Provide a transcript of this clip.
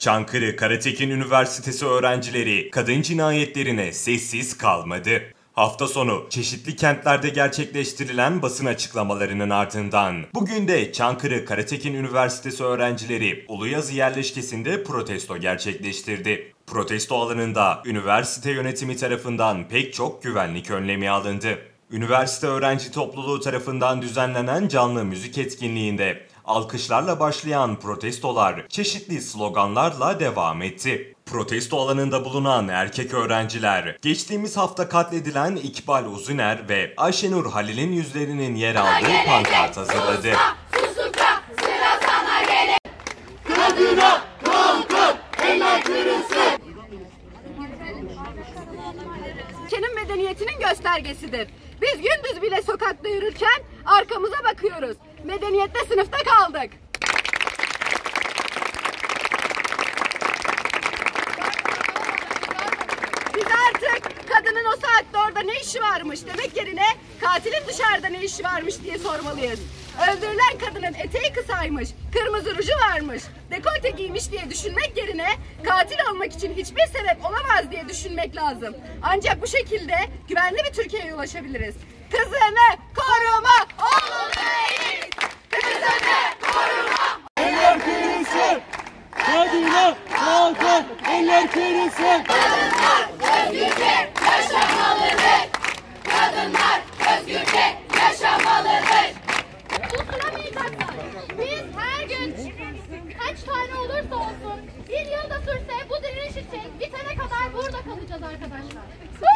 Çankırı Karatekin Üniversitesi öğrencileri kadın cinayetlerine sessiz kalmadı. Hafta sonu çeşitli kentlerde gerçekleştirilen basın açıklamalarının ardından bugün de Çankırı Karatekin Üniversitesi öğrencileri Uluyazı yerleşkesinde protesto gerçekleştirdi. Protesto alanında üniversite yönetimi tarafından pek çok güvenlik önlemi alındı. Üniversite öğrenci topluluğu tarafından düzenlenen canlı müzik etkinliğinde alkışlarla başlayan protestolar çeşitli sloganlarla devam etti. Protesto alanında bulunan erkek öğrenciler geçtiğimiz hafta katledilen İkbal Uzuner ve Ayşenur Halil'in yüzlerinin yer aldığı pankart hazırladı. Susuka sıra sana gele. Ülkenin medeniyetinin göstergesidir. Biz gündüz bile sokakta yürürken arkamıza bakıyoruz. Medeniyette sınıfta kaldık. Biz artık kadının o saatte orada ne işi varmış demek yerine katilin dışarıda ne işi varmış diye sormalıyız. Öldürülen kadının eteği kısaymış, kırmızı ruju varmış, dekolte giymiş diye düşünmek yerine katil olmak için hiçbir sebep olamaz diye düşünmek lazım. Ancak bu şekilde güvenli bir Türkiye'ye ulaşabiliriz. Kızını koruma olmalıyız. Kızını koruma Eller kırılsın! Kadına kalkın! Eller kırılsın! Özgürce yaşamalıdır. Arkadaşlar.